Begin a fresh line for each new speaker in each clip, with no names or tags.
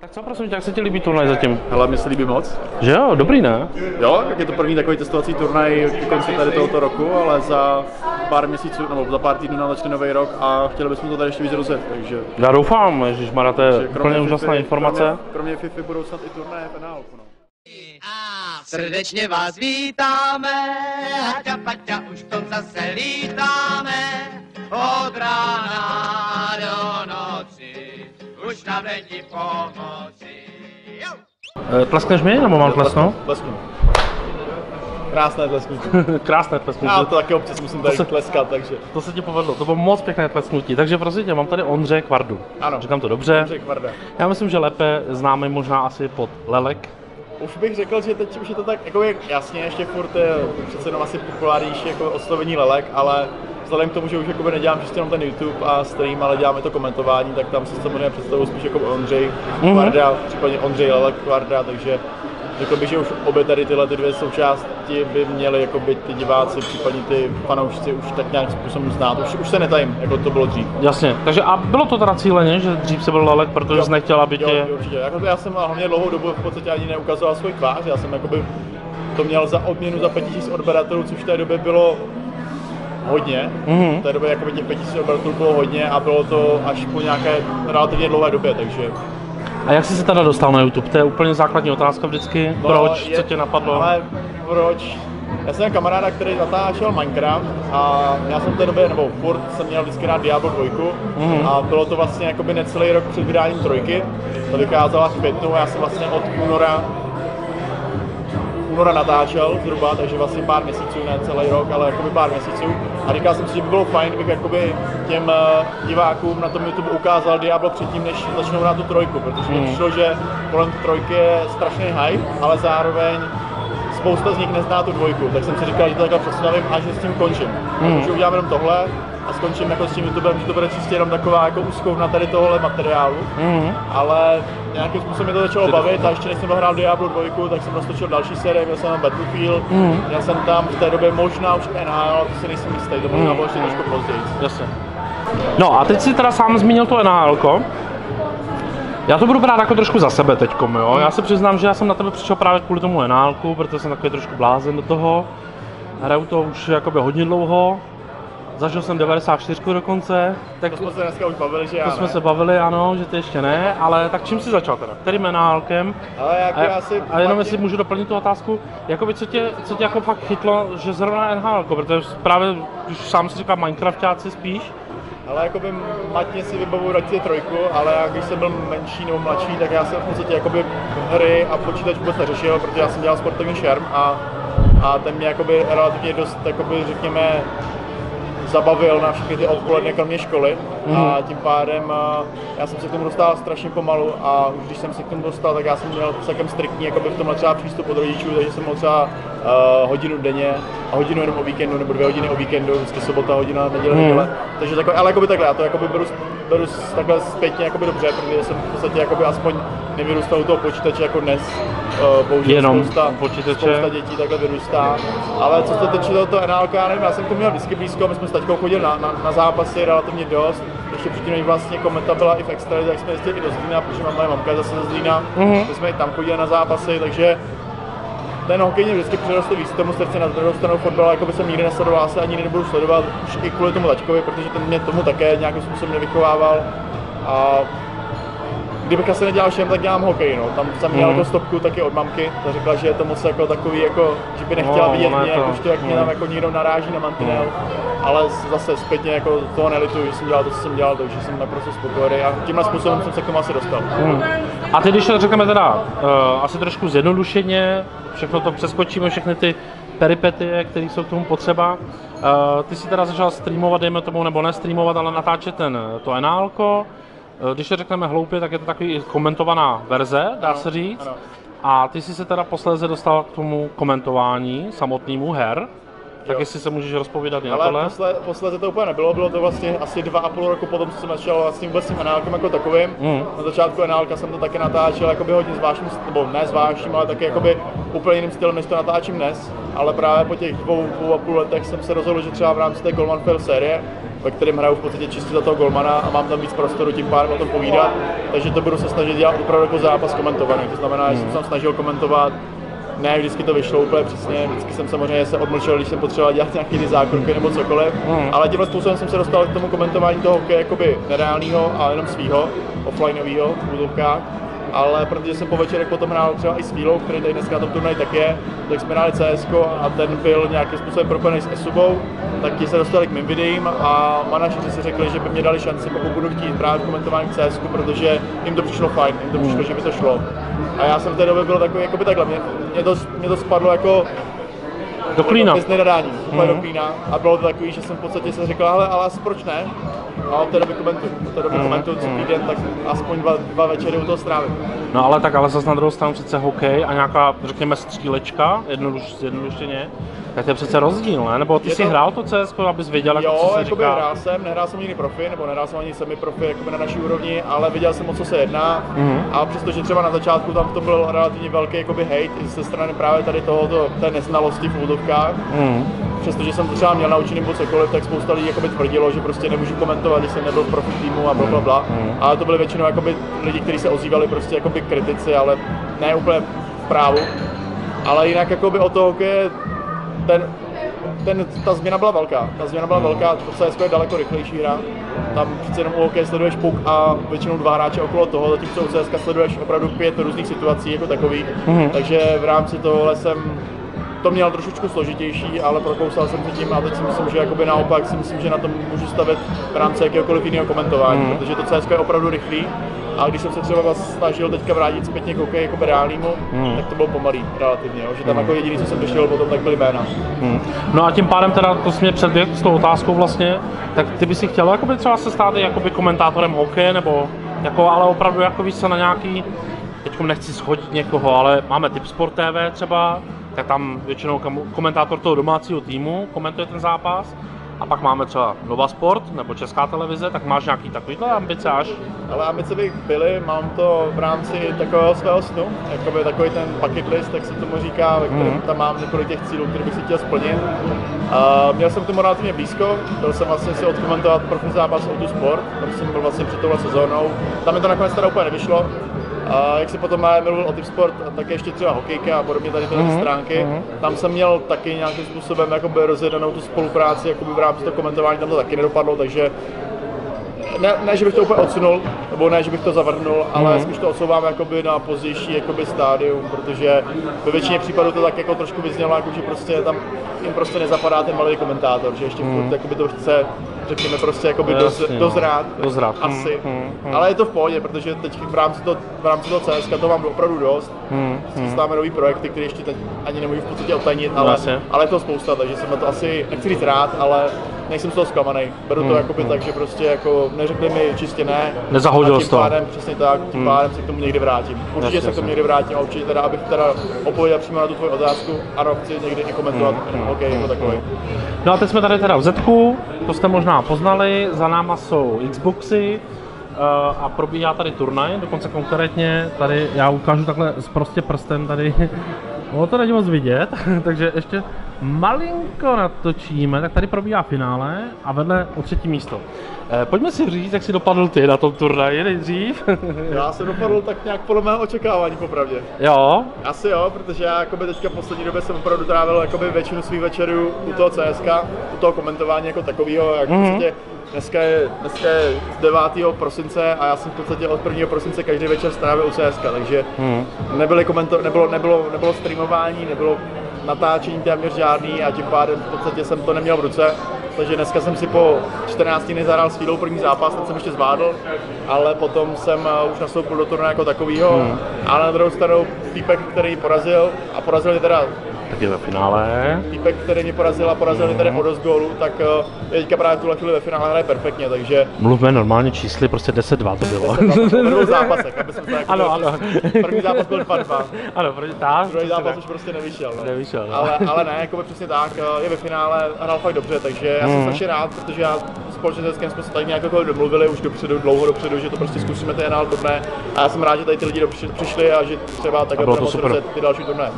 Tak co prosím tě, jak se ti líbí turnaj zatím?
Hele, mi se líbí moc.
Že jo, dobrý ne?
Jo, tak je to první takový testovací turnaj k konci tady tohoto roku, ale za pár měsíců, nebo za pár týdnů nám začne nový rok a chtěli bychom to tady ještě víc rozjet, takže...
Já doufám, že Mara, to je úplně úžasná informace.
Kromě, kromě FIFA budou snad i turnaje v NHLku, no.
A srdečně vás vítáme, Paťa už v tom zase lítáme, není pomoci.
Eh, Tleskneš mi, nebo mám tlesknout?
Tlesknu. Krásné tlesknutí.
Krásné
Já
tlesknutí.
to taky občas musím tady
se-
tleskat, takže...
To se ti povedlo, to bylo moc pěkné tlesknutí. Takže prosím tě, mám tady Ondře Kvardu.
Ano.
Říkám to dobře.
Řek Varda.
Já myslím, že lépe známe možná asi pod Lelek.
Už bych řekl, že teď už je to tak, jako je, jasně, ještě furt je přece jenom asi populárnější jako oslovení lelek, ale vzhledem k tomu, že už jakoby nedělám čistě jenom ten YouTube a stream, ale děláme to komentování, tak tam si samozřejmě představuji spíš jako Ondřej Kvarda, případně Ondřej Lelek Kvarda, takže řekl bych, že už obě tady tyhle ty dvě součásti by měly jakoby ty diváci, případně ty fanoušci už tak nějak způsobem znát. Už, už se netajím, jako to bylo dřív.
Jasně, takže a bylo to teda cíleně, že dřív se byl Lelek, protože jsi nechtěl, aby tě...
jo, určitě. Jako, já jsem hlavně dlouhou dobu v podstatě ani neukazoval svůj tvář, já jsem jakoby to měl za odměnu za 5000 odběratelů, což v té době bylo hodně.
Mhm.
V té době jakoby těch 5000 odběratelů bylo hodně a bylo to až po nějaké relativně dlouhé době, takže...
A jak jsi se teda dostal na YouTube? To je úplně základní otázka vždycky. Proč?
je-
Co tě napadlo?
Ale proč? Já jsem kamaráda, který natáčel Minecraft a já jsem v té době, nebo furt jsem měl vždycky rád Diablo 2
Mhm.
a bylo to vlastně jakoby necelý rok před vydáním trojky. To vycházela v květnu a já jsem vlastně od února února natáčel zhruba, takže vlastně pár měsíců, ne celý rok, ale jakoby pár měsíců. A říkal jsem si, že by bylo fajn, kdybych jakoby těm eh, divákům na tom YouTube ukázal Diablo předtím, než začnou na tu trojku, protože mi přišlo, že kolem trojky je strašný hype, ale zároveň spousta z nich nezná tu dvojku, tak jsem si říkal, že to takhle představím a že s tím končím. Hmm. Takže udělám jenom tohle a skončím jako s tím YouTubem, že to bude čistě jenom taková jako úzkovna tady tohle materiálu.
Mhm.
Ale nějakým způsobem mě to začalo bavit a ještě než jsem dohrál Diablo 2, tak jsem roztočil další série, měl jsem tam Battlefield,
Mhm.
měl jsem tam v té době možná už NHL, to si nejsem jistý, to možná bylo ještě trošku později.
Jasně. No a teď si teda sám zmínil to NHL. Já to budu brát jako trošku za sebe teďkom, jo. Já se přiznám, že já jsem na tebe přišel právě kvůli tomu NHL, protože jsem takový trošku blázen do toho. Hraju to už jakoby hodně dlouho. Zažil jsem 94 dokonce, tak
To jsme se dneska už bavili, že já
to
ne.
jsme se bavili, ano, že ty ještě ne, ale tak čím jsi začal teda? Kterým NHLkem?
Ale jako
A,
já si...
a jenom jestli můžu doplnit tu otázku, jakoby co tě, co tě jako fakt chytlo, že zrovna NHL, protože právě, když sám si říkal Minecraftáci spíš,
Ale jakoby matně si vybavuju radši trojku, ale já když jsem byl menší nebo mladší, tak já jsem v podstatě jakoby hry a počítač vůbec neřešil, protože já jsem dělal sportovní šerm a, a ten mě jakoby relativně dost, jakoby řekněme, zabavil na všechny ty odpoledne kromě školy a tím pádem já jsem se k tomu dostal strašně pomalu a už když jsem se k tomu dostal, tak já jsem měl celkem striktní jakoby v tomhle třeba přístup od rodičů, takže jsem mohl třeba uh, hodinu denně a hodinu jenom o víkendu nebo dvě hodiny o víkendu, vždycky sobota, hodina, neděle,
Hmm.
neděle. Takže takové, ale jakoby takhle, já to jakoby beru, beru takhle zpětně jakoby dobře, protože jsem v podstatě jakoby aspoň nevyrůstal u toho počítače jako dnes. Uh, bohužel
Jenom
spousta,
počítače.
spousta dětí takhle vyrůstá. Ale co se týče tohoto NLK, já nevím, já jsem to měl vždycky blízko, my jsme s taťkou chodili na, na, na, zápasy relativně dost. Ještě předtím, než vlastně kometa byla i v extra, tak jsme jezdili i do Zlína, protože mám moje mamka zase ze Zlína,
Mhm.
my jsme i tam chodili na zápasy, takže ten hokej mě vždycky přirostl víc tomu srdce na druhou stranu fotbal, jako by jsem nikdy nesledoval, asi ani nebudu sledovat, už i kvůli tomu tačkovi, protože ten mě tomu také nějakým způsobem nevychovával. A kdybych asi nedělal všem, tak dělám hokej, no. Tam jsem měl
Mhm.
jako stopku taky od mamky, ta řekla, že je to moc jako takový, jako, že by nechtěla
No,
vidět mě,
to-
jak už to, jak mě tam
no.
jako někdo naráží na mantinel. Ale zase zpětně jako toho nelituju, že jsem dělal to, co jsem dělal, takže jsem naprosto spokojený a tímhle způsobem jsem se k tomu asi dostal.
Hmm. A teď, když to řekneme teda uh, asi trošku zjednodušeně, všechno to přeskočíme, všechny ty peripetie, které jsou k tomu potřeba. Uh, ty si teda začal streamovat, dejme tomu, nebo ne streamovat, ale natáčet ten, to NLko. Uh, když to řekneme hloupě, tak je to takový komentovaná verze, dá se říct.
ano.
A ty jsi se teda posléze dostal k tomu komentování samotnému her. Tak
Jo.
jestli se můžeš rozpovídat na
Ale posle, posledně to úplně nebylo, bylo to vlastně asi dva a půl roku potom, co jsem začal vlastně vůbec s tím análkem jako takovým.
Mm.
Na začátku análka jsem to taky natáčel jakoby hodně zvláštním, nebo ne zvláštním, ale taky jakoby úplně jiným stylem, než to natáčím dnes. Ale právě po těch dvou, dvou a půl letech jsem se rozhodl, že třeba v rámci té Goldman Fail série, ve kterém hraju v podstatě čistě za toho golmana a mám tam víc prostoru tím pádem o tom povídat, takže to budu se snažit dělat opravdu jako zápas komentovaný. To znamená, že jsem se snažil komentovat ne vždycky to vyšlo úplně přesně, vždycky jsem samozřejmě se odmlčel, když jsem potřeboval dělat nějaký ty zákroky nebo cokoliv,
Mm.
ale tímhle způsobem jsem se dostal k tomu komentování toho hokeje jakoby nereálního a jenom svýho, offlineového v. Ale protože jsem po večerech potom hrál třeba i s Fílou, který tady dneska na tom turnaji tak je, tak jsme hráli CS a ten byl nějakým způsobem propojený s Esubou, tak ti se dostali k mým videím a manažeři si řekli, že by mě dali šanci, pokud budu chtít právě komentování CS, protože jim to přišlo fajn, jim to přišlo, že by to šlo. A já jsem v té době byl takový, jakoby takhle, mě, mě, to, mě to spadlo jako
Do klína.
bez nedadání, úplně
Mhm.
do klína. A bylo to takový, že jsem v podstatě se řekl, ale, ale asi proč ne? A od té doby komentuju. Od té doby
Mhm,
komentuju co
mhm.
týden, tak aspoň dva, dva večery u toho strávím.
No ale tak, ale zase na druhou stranu přece hokej a nějaká, řekněme, střílečka, jednoduš, zjednodušeně, tak to je přece rozdíl, ne? Nebo ty
Je
jsi
to-
hrál to CS, abys věděl, jako, co
Jo,
se
jakoby
říká?
hrál jsem, nehrál jsem nikdy profi, nebo nehrál jsem ani semi profi jakoby na naší úrovni, ale viděl jsem o co se jedná.
Mhm.
A přestože třeba na začátku tam to byl relativně velký jakoby hate ze strany právě tady tohoto, té neznalosti v úvodovkách,
Mm.
Přestože jsem třeba měl naučený nebo cokoliv, tak spousta lidí jakoby tvrdilo, že prostě nemůžu komentovat, když jsem nebyl v profi týmu a bla, bla, bla.
Mm.
Ale to byly většinou jakoby lidi, kteří se ozývali prostě jakoby kritici, ale ne úplně v právu. Ale jinak jakoby o toho hokeje ten, ten, ta změna byla velká. Ta změna byla velká, to CS je daleko rychlejší hra. Tam přece jenom u hokeje sleduješ puk a většinou dva hráče okolo toho, zatímco u CS sleduješ opravdu pět různých situací jako takových.
Mhm.
Takže v rámci tohohle jsem to měl trošičku složitější, ale prokousal jsem se tím a teď si myslím, že jakoby naopak si myslím, že na tom můžu stavět v rámci jakéhokoliv jiného komentování,
Mhm.
protože to CS je opravdu rychlý. A když jsem se třeba vás snažil teďka vrátit zpětně k hokeji jako reálnému,
Mhm.
tak to bylo pomalý relativně, jo? že tam jako jediný, co jsem vyšel potom, tak byly jména.
Hmm. No a tím pádem teda, to jsi mě s tou otázkou vlastně, tak ty by si chtěl jakoby třeba se stát i jakoby komentátorem hokeje, nebo jako, ale opravdu jako víš co na nějaký, teď nechci schodit někoho, ale máme typ Sport TV třeba, tak tam většinou komentátor toho domácího týmu komentuje ten zápas, a pak máme třeba Nova Sport nebo Česká televize, tak máš nějaký takovýhle ambice až?
Ale ambice bych byly, mám to v rámci takového svého snu, jakoby takový ten bucket list, jak se tomu říká, ve kterém
Mhm.
tam mám několik těch cílů, které bych si chtěl splnit. A měl jsem k tomu relativně blízko, byl jsem vlastně si odkomentovat profi zápas o tu sport, tam jsem byl vlastně před touhle sezónou. Tam mi to nakonec teda úplně nevyšlo, a jak si potom máme mluvil o typ sport, a také ještě třeba hokejka a podobně tady tyhle
Mhm,
stránky,
mhm.
tam jsem měl taky nějakým způsobem jakoby rozjedenou tu spolupráci, jakoby v rámci toho komentování tam to taky nedopadlo, takže ne, ne, že bych to úplně odsunul, nebo ne, že bych to zavrhnul, ale
Mhm.
spíš to odsouvám jakoby na pozdější jakoby stádium, protože ve většině případů to tak jako trošku vyznělo, jako, že prostě tam jim prostě nezapadá ten malý komentátor, že ještě
Mhm.
furt jakoby to chce, řekněme prostě jakoby doz,
Jasně, no.
dozrát,
Dozrát,
asi,
mhm, mhm.
ale je to v pohodě, protože teď v rámci toho, v rámci toho CSK to mám opravdu dost,
Hmm, hmm.
chystáme nový projekty, které ještě teď ani nemůžu v podstatě otajnit, ale,
Jasně.
ale je to spousta, takže jsem na to asi, nechci říct rád, ale nejsem z toho zklamaný. Beru to
Hmm,
jakoby tak, že prostě jako neřekli mi čistě ne.
Nezahodil
tím
to.
pádem, přesně tak, tím
Hmm.
pádem se k tomu někdy vrátím. Určitě
Jasně,
se k tomu někdy vrátím a určitě teda, abych teda odpověděl přímo na tu tvoji otázku. Ano, chci někdy i komentovat
Hmm,
hmm. hokej jako takový.
No a teď jsme tady teda v Zetku, to jste možná poznali, za náma jsou Xboxy eh, a probíhá tady turnaj, dokonce konkrétně tady já ukážu takhle s prostě prstem tady, ono to není moc vidět, takže ještě malinko natočíme, tak tady probíhá finále a vedle o třetí místo. Eh, Pojďme si říct, jak si dopadl ty na tom turnaji nejdřív.
Já jsem dopadl tak nějak podle mého očekávání, popravdě.
jo,
Asi jo, protože já jakoby teďka v poslední době jsem opravdu trávil jakoby většinu svých večerů u toho CSK, u toho komentování jako takového, jak
Mhm.
v podstatě dneska je, dneska je 9. prosince a já jsem v podstatě od 1. prosince každý večer strávil u CSK, takže
Hmm.
nebyly komento, nebylo, nebylo, nebylo streamování, nebylo natáčení téměř žádný a tím pádem v podstatě jsem to neměl v ruce. Takže dneska jsem si po 14 dny zahrál s Fílou první zápas, ten jsem ještě zvládl, ale potom jsem uh, už nastoupil do turnaje jako takovýho.
Hmm.
Ale na druhou stranu týpek, který porazil, a porazil mě teda
tak je ve finále.
týpek, který mě porazil a porazil mě tady o dost gólů, tak uh, je teďka právě v tuhle chvíli ve finále hraje perfektně, takže
Mluvme normálně čísly, prostě 10-2 to bylo.
v dvou zápasech, aby jsme to jako
Ano, ano.
První zápas byl 2-2,
ano, protože tak.
druhý zápas
tak.
už prostě nevyšel. No.
Nevyšel, no.
ale, ale ne, jako by přesně tak, eh, je ve finále hrál fakt dobře, takže já jsem
Mhm.
strašně rád, protože já společně s Hezkem jsme se tady nějak jako domluvili už dopředu, dlouho dopředu, že to prostě zkusíme ten NL turné a já jsem rád, že tady ty lidi přišli a že třeba takhle
bylo to
budeme ty další turné.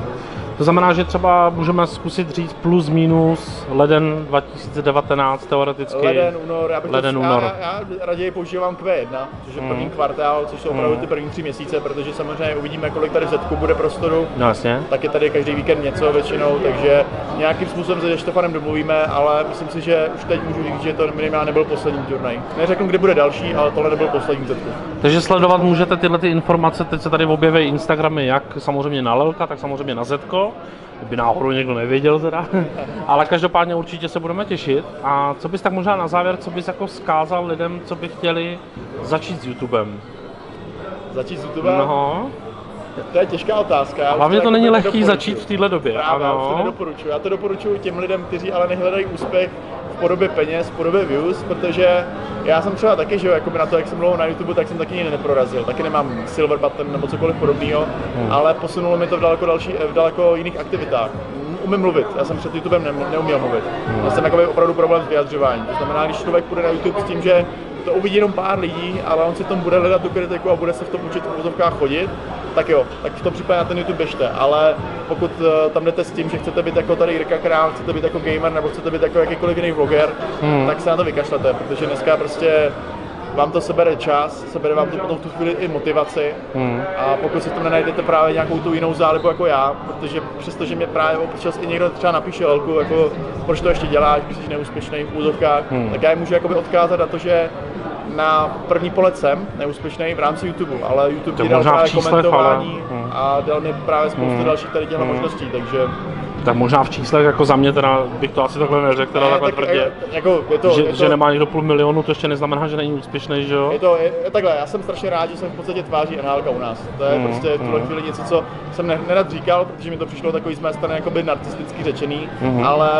To znamená, že třeba můžeme zkusit říct plus minus leden 2019 teoreticky.
Leden, únor, já
Leden,
to,
únor.
Já, já, raději používám Q1, což je první kvartál, což jsou opravdu ty první tři měsíce, protože samozřejmě uvidíme, kolik tady v Zetku bude prostoru.
No jasně.
Tak je tady každý víkend něco většinou, takže nějakým způsobem se Štefanem domluvíme, ale myslím si, že už teď můžu říct, že to minimálně nebyl poslední turnaj. Neřeknu, kdy bude další, ale tohle nebyl poslední Zetku.
Takže sledovat můžete tyhle ty informace, teď se tady objeví Instagramy, jak samozřejmě na Lelka, tak samozřejmě na Zetko, kdyby náhodou někdo nevěděl teda, ale každopádně určitě se budeme těšit. A co bys tak možná na závěr, co bys jako zkázal lidem, co by chtěli začít s YouTubem?
Začít s YouTube?
No,
To je těžká otázka.
Hlavně to
jako
není lehký začít v téhle době,
Právě, já už to
ano.
nedoporučuji. Já to doporučuji těm lidem, kteří ale nehledají úspěch podobě peněz, v podobě views, protože já jsem třeba taky, že jo, jakoby na to, jak jsem dlouho na YouTube, tak jsem taky nikdy neprorazil. Taky nemám silver button nebo cokoliv podobného,
Hmm.
ale posunulo mi to v daleko, další, v daleko jiných aktivitách. Umím mluvit, já jsem před YouTubem ne, neuměl mluvit.
Hmm.
Já jsem jakoby opravdu problém s vyjadřováním. To znamená, když člověk půjde na YouTube s tím, že to uvidí jenom pár lidí, ale on si v tom bude hledat tu kritiku a bude se v tom učit v chodit, tak jo, tak v tom případě na ten YouTube běžte, ale pokud eh, tam jdete s tím, že chcete být jako tady Jirka Král, chcete být jako gamer nebo chcete být jako jakýkoliv jiný vloger,
Hmm.
tak se na to vykašlete, protože dneska prostě vám to sebere čas, sebere vám to potom v tu chvíli i motivaci
Hmm.
a pokud si v tom nenajdete právě nějakou tu jinou zálibu jako já, protože přestože mě právě občas i někdo třeba napíše velku, jako proč to ještě děláš, když jsi neúspěšný v úzovkách,
Hmm.
tak já je můžu jakoby odkázat na to, že na první pohled jsem neúspěšný v rámci YouTube, ale YouTube
To
mi dal právě
číslech,
komentování
ale- hmm.
a dal mi právě spoustu
Hmm.
dalších tady těchto
Hmm.
možností, takže
Tak možná v číslech jako za mě teda bych to asi takhle neřekl, teda
Ne,
takhle
tak,
tvrdě.
eh, jako, je to,
že,
je to,
že nemá někdo půl milionu, to ještě neznamená, že není úspěšný, že jo?
Je to je, je takhle, já jsem strašně rád, že jsem v podstatě tváří NHLka u nás. To je
Mm,
prostě v tuhle
mm.
chvíli něco, co jsem ne, nerad říkal, protože mi to přišlo takový z mé strany jakoby narcisticky řečený,
Mhm.
ale,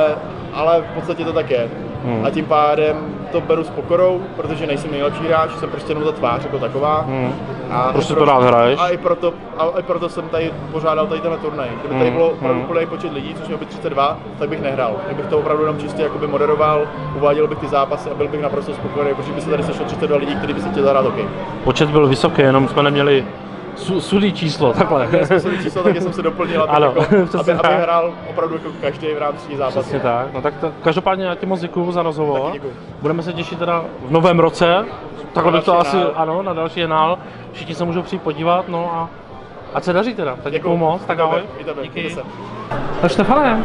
ale v podstatě to tak je.
Mm.
A tím pádem to beru s pokorou, protože nejsem nejlepší hráč, jsem prostě jenom ta tvář jako taková.
Mm.
A
Prostě
i
to rád hraješ.
A i proto, a i proto jsem tady pořádal tady tenhle turnaj. Kdyby tady
Mm,
bylo opravdu
mm.
plný počet lidí, což mělo být 32, tak bych nehrál. Tak bych to opravdu jenom čistě jakoby moderoval, uváděl bych ty zápasy a byl bych naprosto spokojený, protože by se tady sešlo 32 lidí, kteří by se chtěli zahrát hokej.
Počet byl vysoký, jenom jsme neměli su, sudý číslo, takhle.
Já jsem si číslo, taky jsem se doplnil, aby,
Ano,
jako, aby, aby hrál opravdu jako každý v rámci zápasu.
Přesně tak. No tak to, každopádně já ti moc děkuju za rozhovor. Budeme se těšit teda v novém roce. Takhle bych to
další
asi, ano, na další jenál. Všichni se můžou přijít podívat, no a ať se daří teda. Tak děkuju
Děkuju.
moc, tak ahoj.
tebe, se.
Tak Štefane,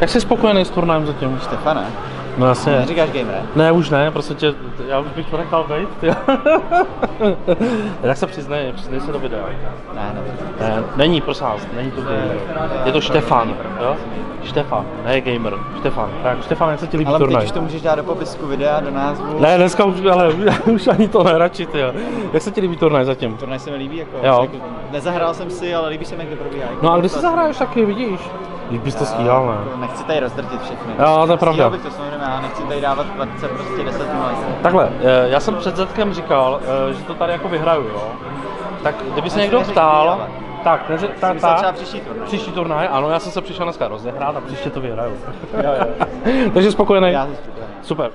jak jsi spokojený s turnajem zatím?
Stefane,
No jasně.
neříkáš gamer?
Ne, už ne, prostě tě, já už bych to nechal být. ty. tak se přiznej, přiznej se do videa.
Ne, ne.
Ne, není, prosím vás, není to gamer. Je to Štefan, jo? Štefan, ne gamer, Štefan. Tak Štefan, jak se ti líbí
Ale
turnaj?
už to můžeš dát do popisku videa, do názvu.
Ne, dneska už, ale už ani to ne, radši ty jo. Jak se ti líbí turnaj zatím?
Turnaj se mi líbí, jako,
Jo.
jako nezahrál jsem si, ale líbí se mi, jak to probíhá. Jako,
No a kdy si zahraješ taky, vidíš? Když bys to stíhal, ne?
jako Nechci tady rozdrtit všechny.
Jo, to je pravda.
Stíhal bych to samozřejmě, já nechci tady dávat kladce prostě 10 0.
Takhle, eh, já jsem před Zetkem říkal, eh, že to tady jako vyhraju, jo? Tak kdyby se někdo ptal, tak, neře,
Tak,
tak,
myslel třeba příští turnaj.
příští turnaj, ano, já jsem se přišel dneska rozehrát a příště to vyhraju. Takže spokojený.
Já jsem spokojený.
Super.